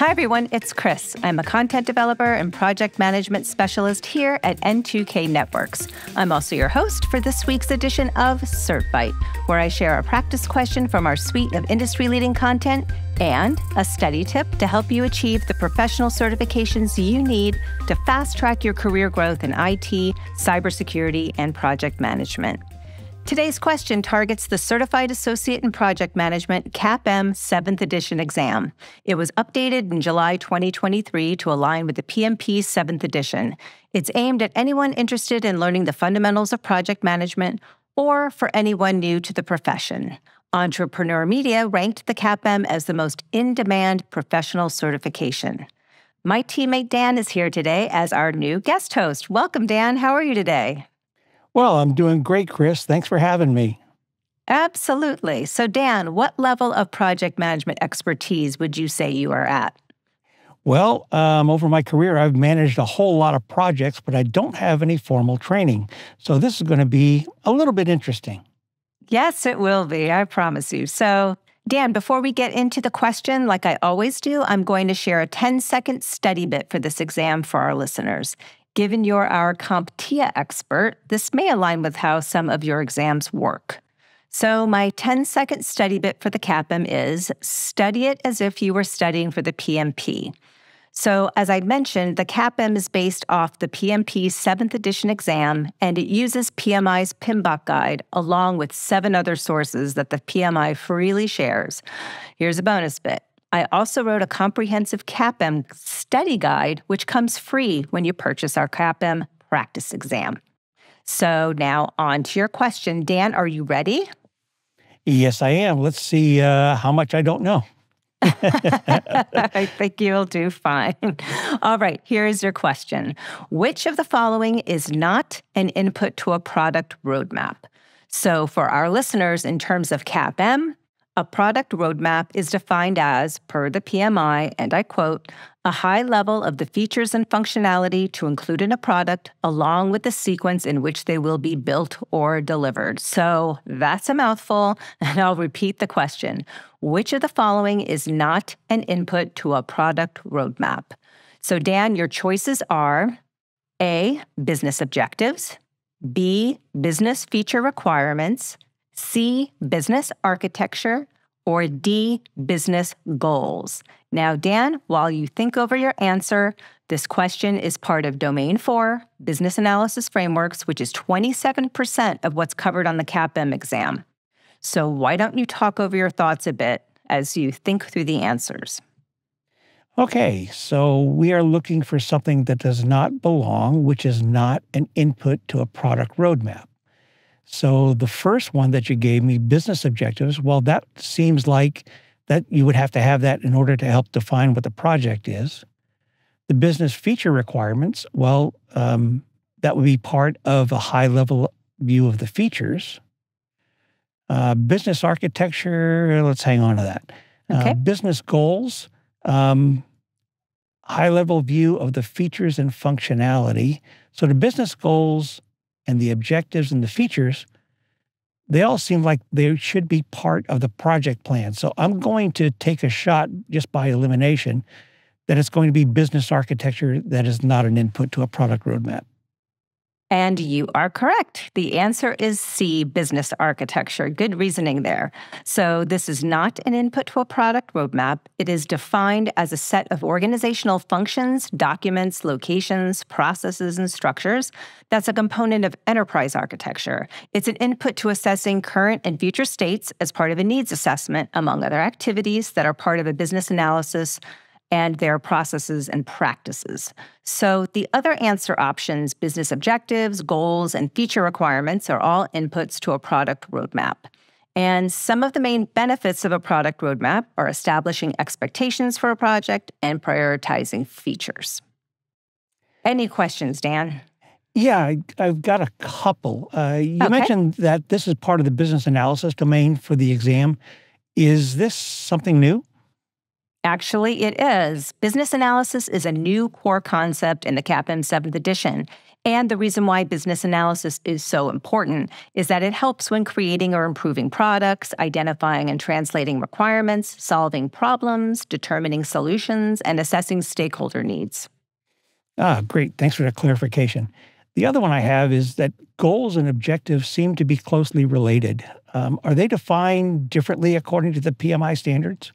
Hi, everyone. It's Chris. I'm a content developer and project management specialist here at N2K Networks. I'm also your host for this week's edition of CertByte, where I share a practice question from our suite of industry leading content and a study tip to help you achieve the professional certifications you need to fast track your career growth in IT, cybersecurity, and project management. Today's question targets the Certified Associate in Project Management CAPM 7th Edition exam. It was updated in July 2023 to align with the PMP 7th Edition. It's aimed at anyone interested in learning the fundamentals of project management or for anyone new to the profession. Entrepreneur Media ranked the CAPM as the most in demand professional certification. My teammate Dan is here today as our new guest host. Welcome, Dan. How are you today? Well, I'm doing great, Chris. Thanks for having me. Absolutely. So, Dan, what level of project management expertise would you say you are at? Well, um, over my career, I've managed a whole lot of projects, but I don't have any formal training. So, this is going to be a little bit interesting. Yes, it will be. I promise you. So, Dan, before we get into the question, like I always do, I'm going to share a 10 second study bit for this exam for our listeners. Given you're our CompTIA expert, this may align with how some of your exams work. So, my 10 second study bit for the CAPM is study it as if you were studying for the PMP. So, as I mentioned, the CAPM is based off the PMP 7th edition exam, and it uses PMI's PMBOK guide along with seven other sources that the PMI freely shares. Here's a bonus bit I also wrote a comprehensive CAPM study guide, which comes free when you purchase our CAPM practice exam. So now on to your question. Dan, are you ready? Yes, I am. Let's see uh, how much I don't know. I think you'll do fine. All right, here is your question Which of the following is not an input to a product roadmap? So, for our listeners, in terms of CAPM, a product roadmap is defined as, per the PMI, and I quote, a high level of the features and functionality to include in a product, along with the sequence in which they will be built or delivered. So that's a mouthful, and I'll repeat the question Which of the following is not an input to a product roadmap? So, Dan, your choices are A, business objectives, B, business feature requirements, C, business architecture, or D, business goals? Now, Dan, while you think over your answer, this question is part of Domain 4, Business Analysis Frameworks, which is 27% of what's covered on the CAPM exam. So, why don't you talk over your thoughts a bit as you think through the answers? Okay, so we are looking for something that does not belong, which is not an input to a product roadmap. So the first one that you gave me, business objectives, well, that seems like that you would have to have that in order to help define what the project is. The business feature requirements, well, um, that would be part of a high level view of the features. Uh, business architecture, let's hang on to that. Uh, okay. Uh, business goals, um, high level view of the features and functionality. So the business goals and the objectives and the features, they all seem like they should be part of the project plan. So I'm going to take a shot just by elimination that it's going to be business architecture that is not an input to a product roadmap. And you are correct. The answer is C, business architecture. Good reasoning there. So, this is not an input to a product roadmap. It is defined as a set of organizational functions, documents, locations, processes, and structures that's a component of enterprise architecture. It's an input to assessing current and future states as part of a needs assessment, among other activities that are part of a business analysis and their processes and practices. So, the other answer options, business objectives, goals, and feature requirements, are all inputs to a product roadmap. And some of the main benefits of a product roadmap are establishing expectations for a project and prioritizing features. Any questions, Dan? Yeah, I, have got a couple. Uh, you okay. mentioned that this is part of the business analysis domain for the exam. Is this something new? Actually, it is. Business analysis is a new core concept in the CAPM 7th edition. And the reason why business analysis is so important is that it helps when creating or improving products, identifying and translating requirements, solving problems, determining solutions, and assessing stakeholder needs. Ah, great. Thanks for the clarification. The other one I have is that goals and objectives seem to be closely related. Um, are they defined differently according to the PMI standards?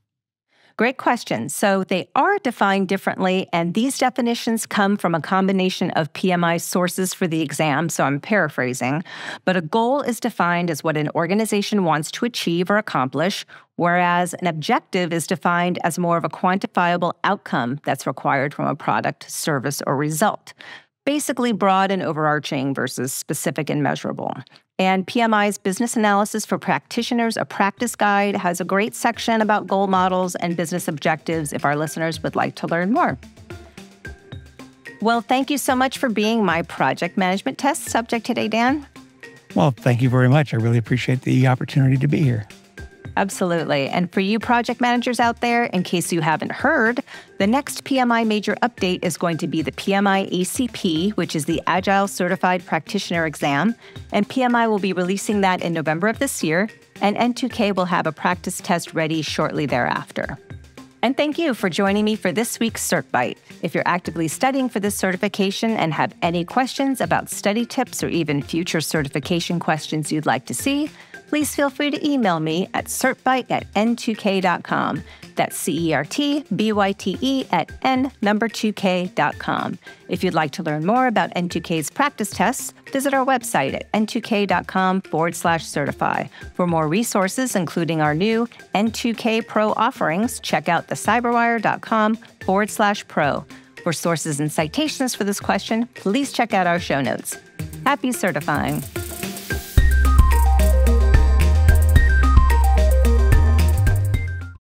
Great question. So they are defined differently, and these definitions come from a combination of PMI sources for the exam. So I'm paraphrasing. But a goal is defined as what an organization wants to achieve or accomplish, whereas an objective is defined as more of a quantifiable outcome that's required from a product, service, or result basically broad and overarching versus specific and measurable. And PMI's Business Analysis for Practitioners, a practice guide, has a great section about goal models and business objectives if our listeners would like to learn more. Well, thank you so much for being my project management test subject today, Dan. Well, thank you very much. I really appreciate the opportunity to be here. Absolutely. And for you project managers out there, in case you haven't heard, the next PMI major update is going to be the PMI ACP, which is the Agile Certified Practitioner exam. And PMI will be releasing that in November of this year, and N2K will have a practice test ready shortly thereafter. And thank you for joining me for this week's CertByte. If you're actively studying for this certification and have any questions about study tips or even future certification questions you'd like to see, please feel free to email me at certbyte at n2k.com. That's C E R T B Y T E at n number 2k.com. If you'd like to learn more about N2K's practice tests, visit our website at n2k.com forward slash certify. For more resources, including our new N2K Pro offerings, check out the thecyberwire.com forward slash pro. For sources and citations for this question, please check out our show notes. Happy certifying!